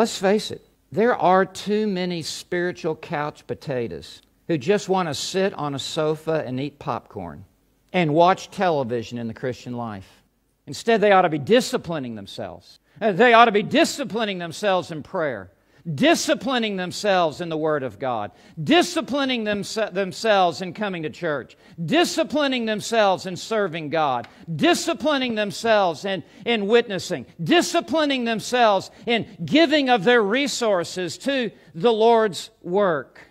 Let's face it, there are too many spiritual couch potatoes who just want to sit on a sofa and eat popcorn and watch television in the Christian life. Instead, they ought to be disciplining themselves. Uh, They ought to be disciplining themselves in prayer, disciplining themselves in the Word of God, disciplining themse- themselves in coming to church, disciplining themselves in serving God, disciplining themselves in, in witnessing, disciplining themselves in giving of their resources to the Lord's work.